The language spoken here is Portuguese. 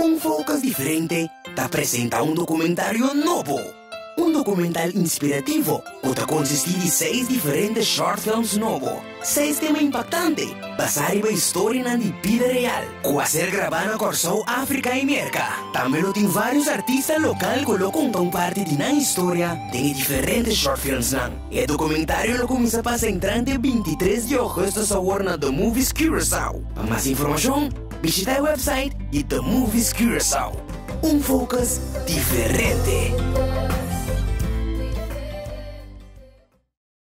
Um Focus Diferente te apresenta um documentário novo. Um documentário inspirativo que te consiste de seis diferentes short films novos. Seis temas impactantes, basados na história na vida real, que a ser gravado por South África e América. Também tem vários artistas locais que contam parte de na história de diferentes short films. Nan. E o documentário lo começa a passar entrante 23 de agosto a Warner The Movies Curaçao. Para mais informação, visita o website de The Movies Curaçao. Um focus diferente.